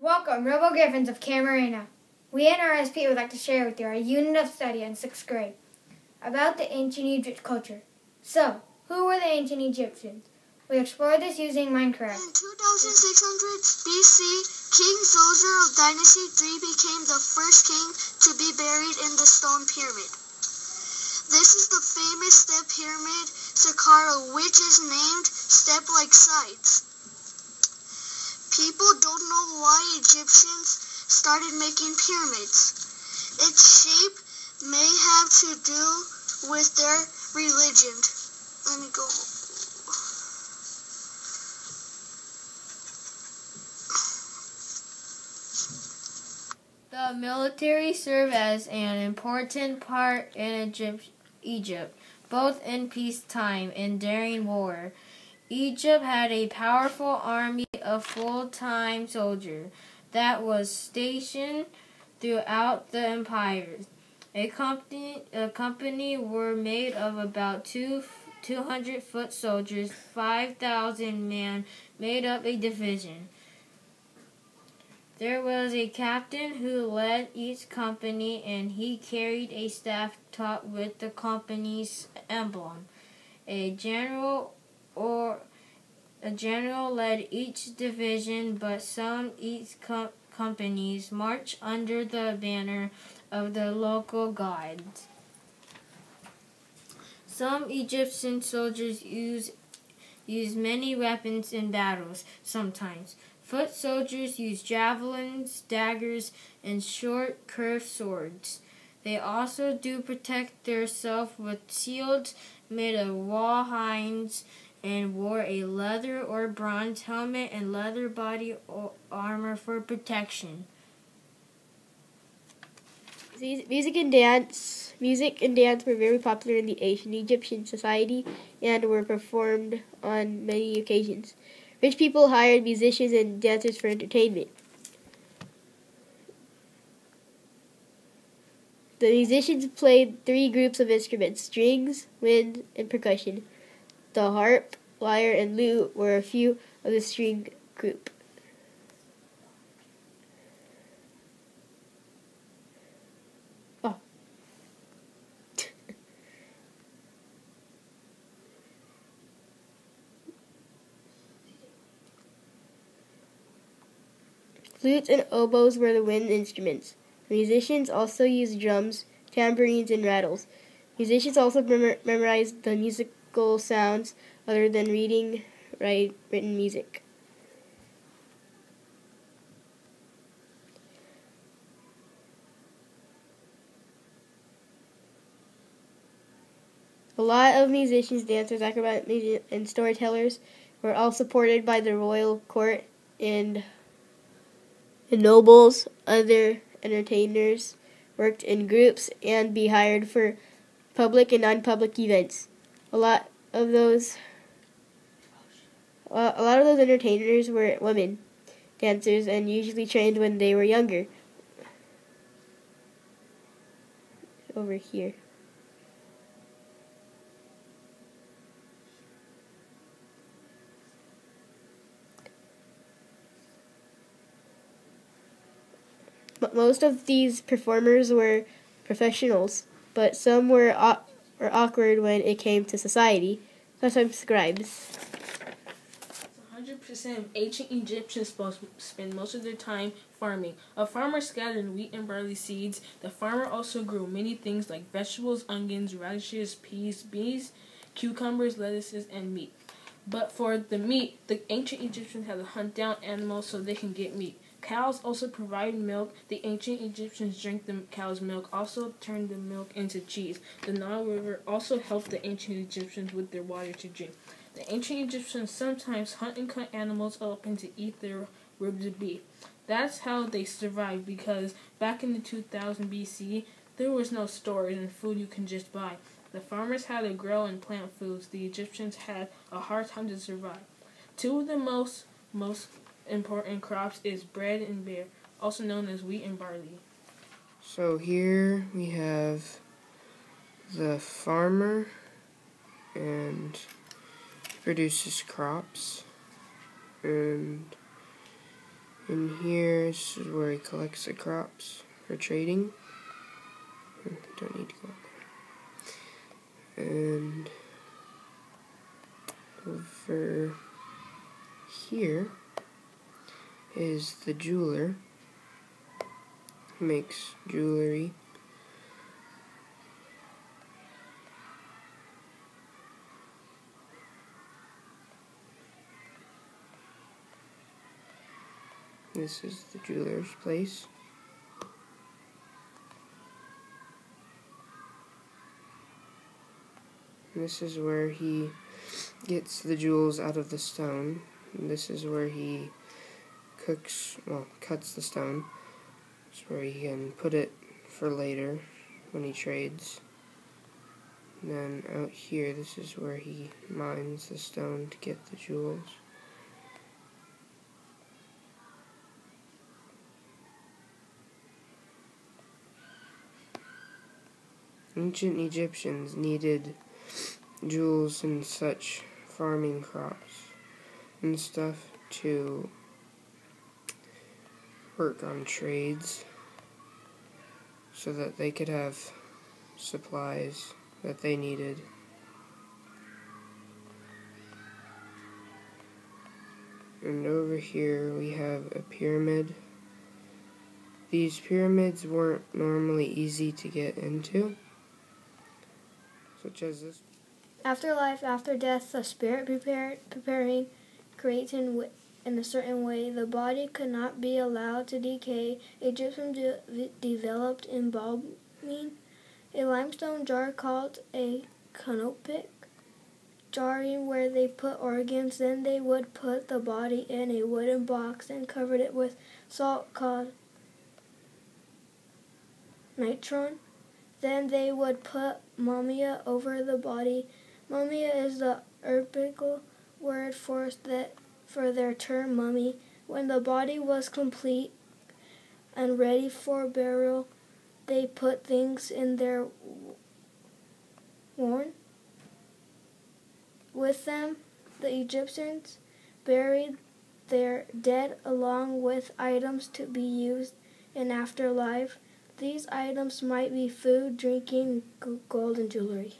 Welcome, Robo Griffins of Camarena. We at RSP would like to share with you our unit of study in sixth grade about the ancient Egypt culture. So, who were the ancient Egyptians? We explored this using Minecraft. In 2600 BC, King Zoser of Dynasty 3 became the first king to be buried in the stone pyramid. This is the famous step pyramid, Saqqara, which is named step-like sides. People don't know why Egyptians started making pyramids. Its shape may have to do with their religion. Let me go. The military served as an important part in Egypt, Egypt, both in peacetime and during war. Egypt had a powerful army of full-time soldiers that was stationed throughout the empire. A company, a company were made of about two, 200 foot soldiers. 5,000 men made up a division. There was a captain who led each company, and he carried a staff topped with the company's emblem. A general or a general led each division, but some each com- companies marched under the banner of the local guides. Some Egyptian soldiers use use many weapons in battles. Sometimes foot soldiers use javelins, daggers, and short curved swords. They also do protect themselves with shields made of raw hinds and wore a leather or bronze helmet and leather body armor for protection. Music and dance. Music and dance were very popular in the ancient Egyptian society and were performed on many occasions. Rich people hired musicians and dancers for entertainment. The musicians played three groups of instruments strings, wind, and percussion. The harp, lyre, and lute were a few of the string group. Oh. Flutes and oboes were the wind instruments. Musicians also used drums, tambourines, and rattles. Musicians also mem- memorized the musical sounds other than reading write, written music. A lot of musicians, dancers, acrobats, and storytellers were all supported by the royal court and the nobles. Other entertainers worked in groups and be hired for public and non-public events. A lot of those a lot of those entertainers were women dancers and usually trained when they were younger. Over here. But most of these performers were professionals, but some were, were awkward when it came to society, sometimes scribes. 100% of ancient Egyptians spend most of their time farming. A farmer scattered wheat and barley seeds. The farmer also grew many things like vegetables, onions, radishes, peas, beans, cucumbers, lettuces, and meat. But for the meat, the ancient Egyptians had to hunt down animals so they can get meat. Cows also provide milk. The ancient Egyptians drank the cow's milk, also turned the milk into cheese. The Nile River also helped the ancient Egyptians with their water to drink. The ancient Egyptians sometimes hunt and cut animals open to eat their ribs of beef. That's how they survived because back in the 2000 BC, there was no stores and food you can just buy. The farmers had to grow and plant foods. The Egyptians had a hard time to survive. Two of the most most important crops is bread and beer, also known as wheat and barley. So here we have the farmer and produces crops and in here this is where he collects the crops for trading. Oh, don't need to go there. And over here is the jeweler makes jewelry. This is the jeweler's place. This is where he gets the jewels out of the stone. This is where he cooks, well, cuts the stone. It's where he can put it for later when he trades. And then out here, this is where he mines the stone to get the jewels. Ancient Egyptians needed jewels and such farming crops and stuff to work on trades so that they could have supplies that they needed. And over here we have a pyramid. These pyramids weren't normally easy to get into, this. After life, after death, the spirit prepared, preparing creates in, wi- in a certain way. The body could not be allowed to decay. Egyptians de- developed embalming, a limestone jar called a canopic jar in where they put organs. Then they would put the body in a wooden box and covered it with salt called natron. Then they would put mumia over the body. Mumia is the Arabic word for that for their term mummy. When the body was complete and ready for burial, they put things in their worn. With them, the Egyptians buried their dead along with items to be used in afterlife. These items might be food, drinking, gold, and jewelry.